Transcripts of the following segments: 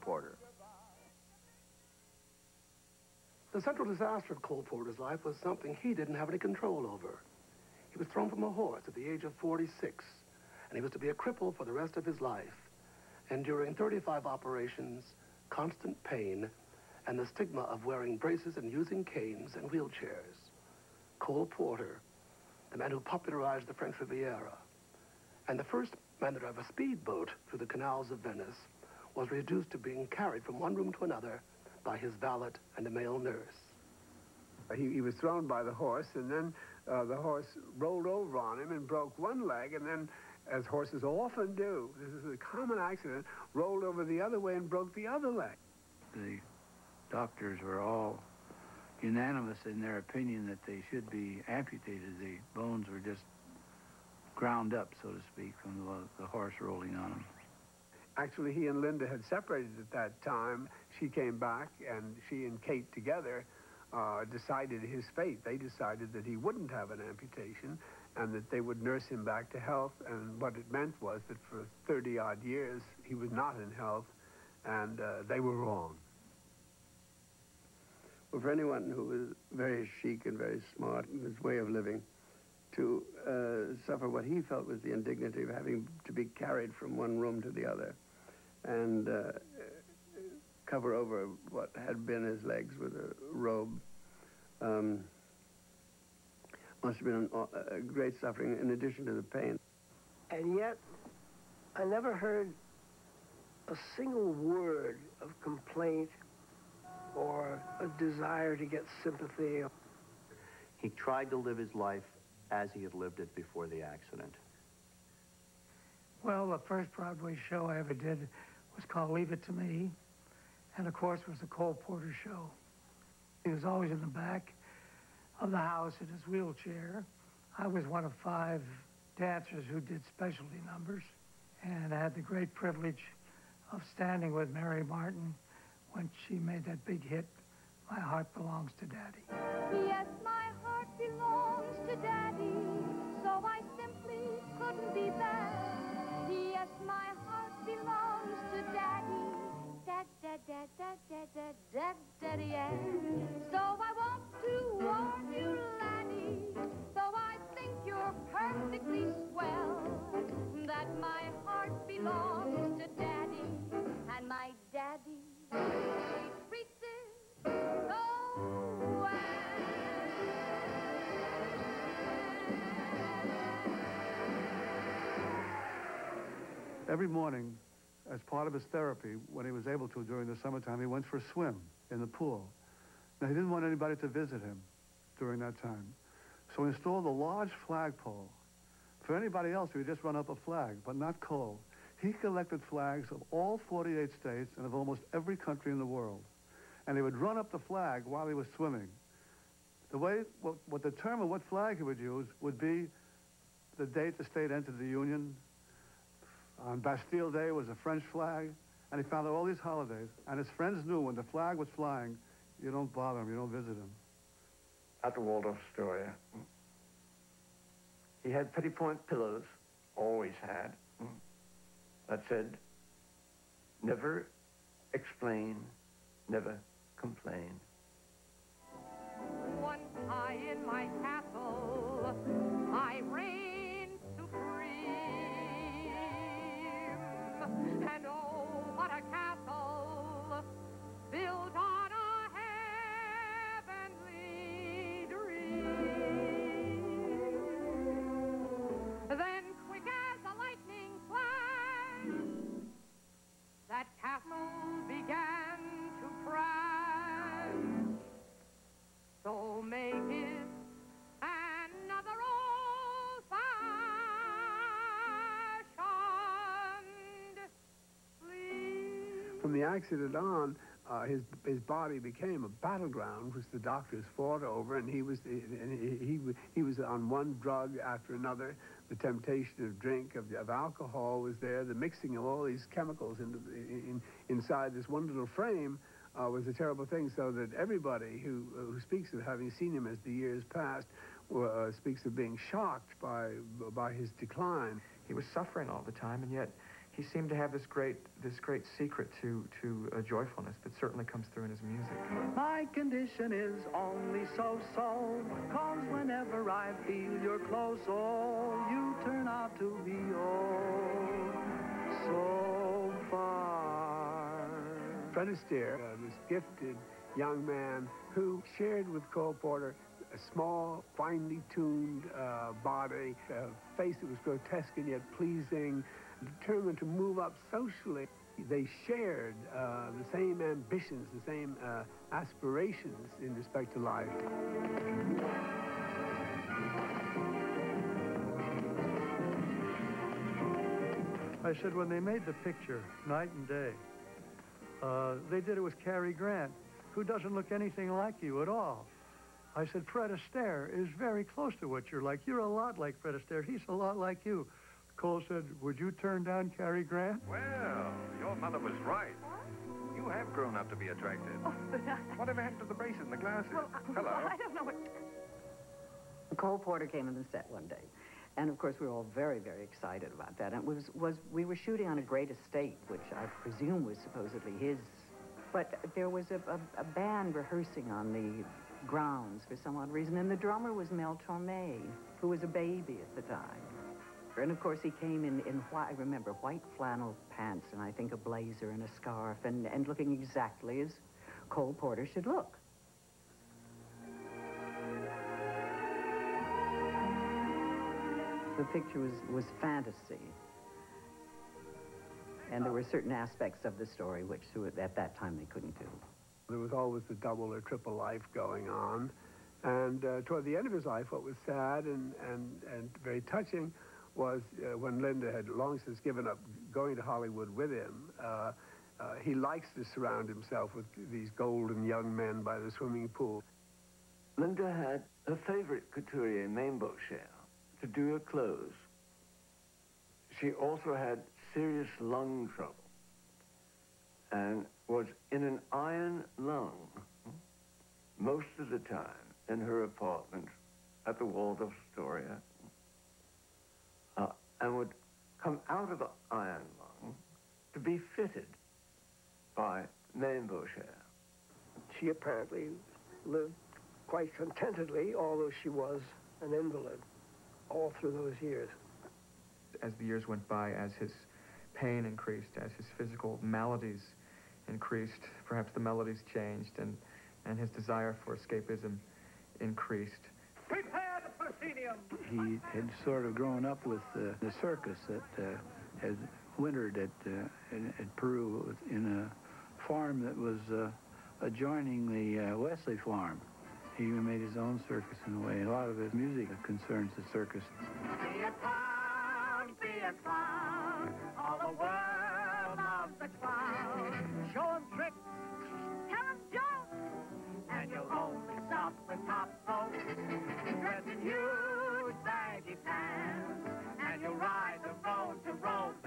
Porter. The central disaster of Cole Porter's life was something he didn't have any control over. He was thrown from a horse at the age of 46, and he was to be a cripple for the rest of his life, enduring 35 operations, constant pain, and the stigma of wearing braces and using canes and wheelchairs. Cole Porter, the man who popularized the French Riviera, and the first man to drive a speedboat through the canals of Venice, was reduced to being carried from one room to another by his valet and a male nurse. He, he was thrown by the horse, and then uh, the horse rolled over on him and broke one leg, and then, as horses often do, this is a common accident, rolled over the other way and broke the other leg. The doctors were all unanimous in their opinion that they should be amputated. The bones were just ground up, so to speak, from the, the horse rolling on them. Actually, he and Linda had separated at that time. She came back, and she and Kate together uh, decided his fate. They decided that he wouldn't have an amputation and that they would nurse him back to health. And what it meant was that for 30 odd years, he was not in health, and uh, they were wrong. Well, for anyone who was very chic and very smart in his way of living, to uh, suffer what he felt was the indignity of having to be carried from one room to the other and uh, cover over what had been his legs with a robe. Um, must have been a great suffering in addition to the pain. And yet, I never heard a single word of complaint or a desire to get sympathy. He tried to live his life as he had lived it before the accident. Well, the first Broadway show I ever did was called Leave It to Me, and of course was the Cole Porter show. He was always in the back of the house in his wheelchair. I was one of five dancers who did specialty numbers, and I had the great privilege of standing with Mary Martin when she made that big hit, My Heart Belongs to Daddy. Yes, my heart belongs to Daddy, so I simply couldn't be bad. Yes, my heart belongs. Dad, dad, dad, dad, dad, dad, dad, daddy, yeah. So I want to warn you, laddie, though I think you're perfectly swell, that my heart belongs to Daddy, and my daddy treats it so well. Every morning, as part of his therapy, when he was able to during the summertime, he went for a swim in the pool. Now, he didn't want anybody to visit him during that time. So he installed a large flagpole. For anybody else, he would just run up a flag, but not Cole. He collected flags of all 48 states and of almost every country in the world. And he would run up the flag while he was swimming. The way, what, what determined what flag he would use would be the date the state entered the Union, on Bastille Day was a French flag, and he found out all these holidays. And his friends knew when the flag was flying, you don't bother him, you don't visit him. At the Waldorf Astoria, he had petty point pillows, always had, that said, never explain, never complain. Once high in my castle, I reigned the accident on, uh, his his body became a battleground, which the doctors fought over, and he was and he, he he was on one drug after another. The temptation of drink of, of alcohol was there. The mixing of all these chemicals into in, inside this one little frame uh, was a terrible thing. So that everybody who who speaks of having seen him as the years passed uh, speaks of being shocked by by his decline. He was suffering all the time, and yet he seemed to have this great, this great secret to, to uh, joyfulness that certainly comes through in his music. My condition is only so-so, cause whenever I feel you're close, oh, you turn out to be oh, so far. Fred Astaire uh, was gifted young man who shared with Cole Porter a small, finely tuned uh, body, a face that was grotesque and yet pleasing, determined to move up socially. They shared uh, the same ambitions, the same uh, aspirations in respect to life. I said, when they made the picture, night and day, uh, they did it with Cary Grant, who doesn't look anything like you at all. I said, Fred Astaire is very close to what you're like. You're a lot like Fred Astaire. He's a lot like you. Cole said, would you turn down Cary Grant? Well, your mother was right. You have grown up to be attractive. Oh, but I... Whatever happened to the braces and the glasses? Well, I, Hello. Well, I don't know what... Cole Porter came on the set one day. And of course, we were all very, very excited about that. And it was, was we were shooting on a great estate, which I presume was supposedly his. But there was a, a, a band rehearsing on the grounds for some odd reason, and the drummer was Mel Torme, who was a baby at the time. And of course, he came in, in white, I remember, white flannel pants, and I think a blazer and a scarf, and, and looking exactly as Cole Porter should look. The picture was, was fantasy. And there were certain aspects of the story which at that time they couldn't do. There was always the double or triple life going on. And uh, toward the end of his life, what was sad and, and, and very touching was uh, when Linda had long since given up going to Hollywood with him. Uh, uh he likes to surround himself with these golden young men by the swimming pool. Linda had her favorite couturier, Mame Bocher, to do her clothes. She also had serious lung trouble and was in an iron lung most of the time in her apartment at the Waldorf Astoria and would come out of the iron lung to be fitted by Mame Bocher. She apparently lived quite contentedly, although she was an invalid all through those years. As the years went by, as his pain increased, as his physical maladies increased, perhaps the melodies changed, and, and his desire for escapism increased. The! He had sort of grown up with uh, the circus that uh, had wintered at, uh, in, at Peru in a farm that was uh, adjoining the uh, Wesley farm. He even made his own circus in a way. A lot of his music concerns the circus. Be a clown, be a clown, all the world loves the clown. Show him tricks, tell jokes, and you'll only stop with top folks. Huge baggy pants, and you'll ride the road to romance.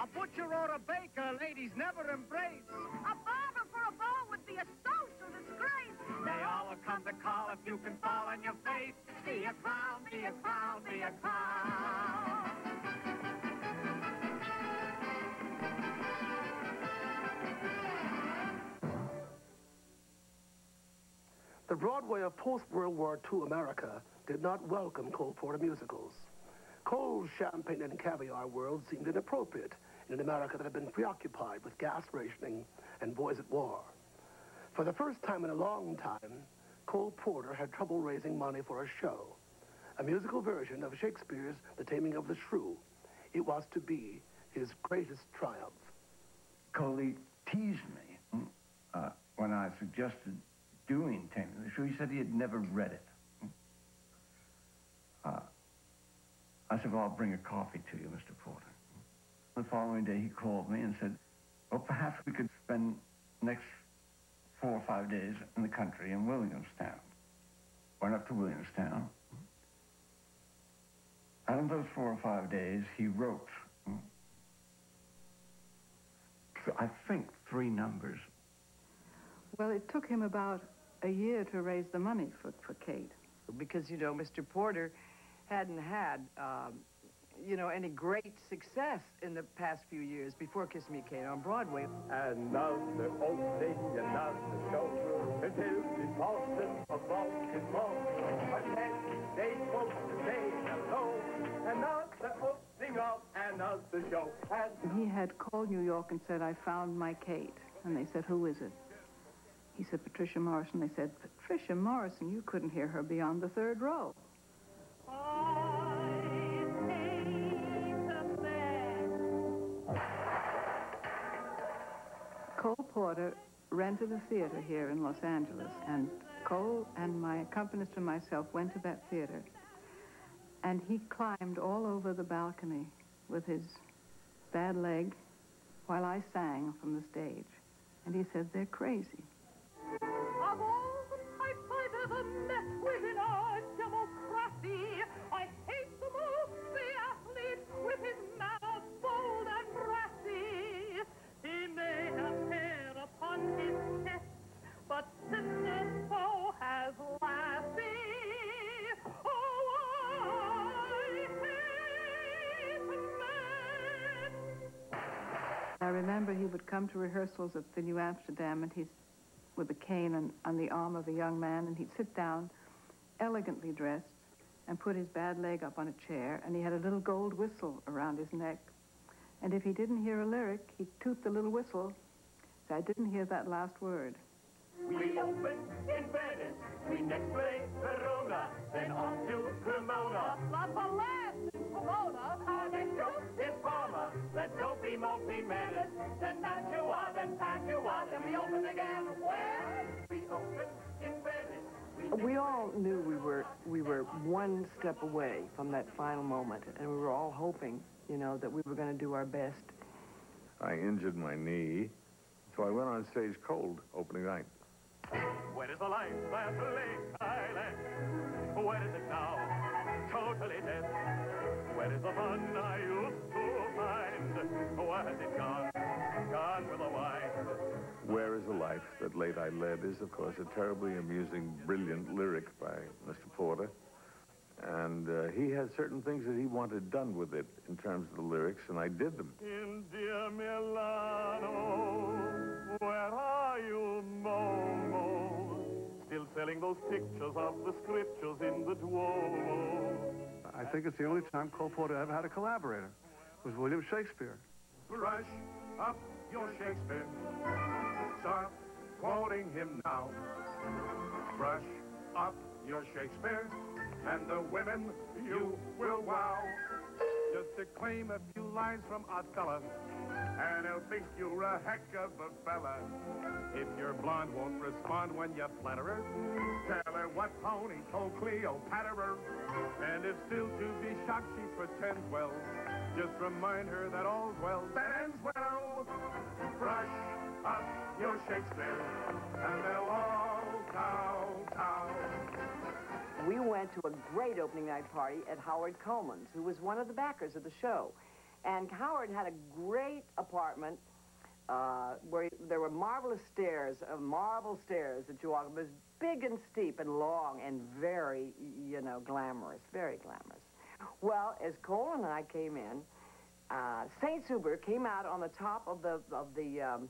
A butcher or a baker, ladies never embrace. A barber for a ball would be a social disgrace. They all will come to call if you can fall on your face. Be a clown, be a clown, be a clown. The Broadway of post-World War II America did not welcome Cole Porter musicals. Cole's champagne and caviar world seemed inappropriate in an America that had been preoccupied with gas rationing and boys at war. For the first time in a long time, Cole Porter had trouble raising money for a show, a musical version of Shakespeare's The Taming of the Shrew. It was to be his greatest triumph. Coley teased me hmm, uh, when I suggested doing Taming the Shrew. He said he had never read it. Uh, I said, well, I'll bring a coffee to you, Mr. Porter. The following day, he called me and said, well, perhaps we could spend next four or five days in the country in Williamstown. Went up to Williamstown. Out of those four or five days, he wrote, I think, three numbers. Well, it took him about a year to raise the money for, for Kate. Because, you know, Mr. Porter hadn't had um, you know, any great success in the past few years before Kiss Me Kate on Broadway. And now the opening and now the show. It is in Boston, a Boston Boston. A ten days folks to say hello. And now the opening of another show. And He had called New York and said, I found my Kate. And they said, who is it? He said, Patricia Morrison. They said, Patricia Morrison, you couldn't hear her beyond the third row. Cole Porter rented a theater here in Los Angeles, and Cole and my accompanist and myself went to that theater. And he climbed all over the balcony with his bad leg while I sang from the stage. And he said, they're crazy. I remember he would come to rehearsals at the New Amsterdam, and he's with a cane on, on the arm of a young man, and he'd sit down, elegantly dressed, and put his bad leg up on a chair, and he had a little gold whistle around his neck. And if he didn't hear a lyric, he'd toot the little whistle. So I didn't hear that last word. we open in Venice. We next play Verona. Then on to Cremona. La Palette in Pomona. Our next show is Parma. Let's go be multi menace. Then Mantua, then Padua. Then we open again. Where? We open in Venice. We all knew we were we were one step away from that final moment, and we were all hoping, you know, that we were going to do our best. I injured my knee, so I went on stage cold opening night. Where is the life that Lake Island? Where is it now? Totally dead. Where is the fun I used to find? Where has it gone? Gone with the wind. Where is the life that late I led is, of course, a terribly amusing, brilliant lyric by Mr. Porter. And uh, he had certain things that he wanted done with it in terms of the lyrics, and I did them. In dear Milano, where are you, Momo? Still selling those pictures of the scriptures in the Duomo. I think it's the only time Cole Porter ever had a collaborator. Was William Shakespeare. Brush up your Shakespeare. Start quoting him now. Brush up your Shakespeare, and the women you will wow. Just declaim a few lines from Othello, and they'll think you're a heck of a fella. If your blonde won't respond when you flatter her, tell her what pony told Cleopatra. And if still to be shocked she pretends well, just remind her that all's well that ends well. Brush up your Shakespeare, and they'll all. We went to a great opening night party at Howard Coleman's, who was one of the backers of the show. And Howard had a great apartment uh, where there were marvelous stairs, uh, marble stairs that you walk up. It was big and steep and long and very, you know, glamorous, very glamorous. Well, as Cole and I came in, uh, Saint Suber came out on the top of the of the um,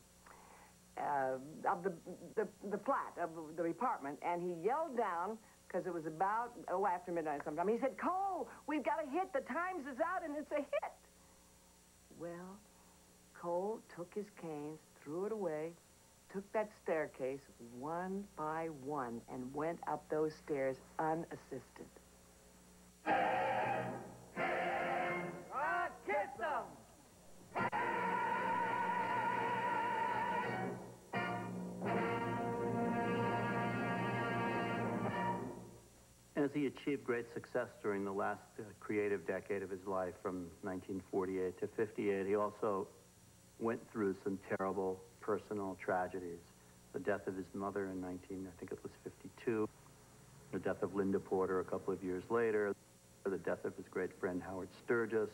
uh, of the, the the flat of the apartment, and he yelled down because it was about oh after midnight sometime. He said, "Cole, we've got a hit. The Times is out, and it's a hit." Well, Cole took his canes, threw it away, took that staircase one by one, and went up those stairs unassisted. As he achieved great success during the last uh, creative decade of his life, from 1948 to 58, he also went through some terrible personal tragedies. The death of his mother in 19, I think it was 52, the death of Linda Porter a couple of years later, the death of his great friend Howard Sturgis,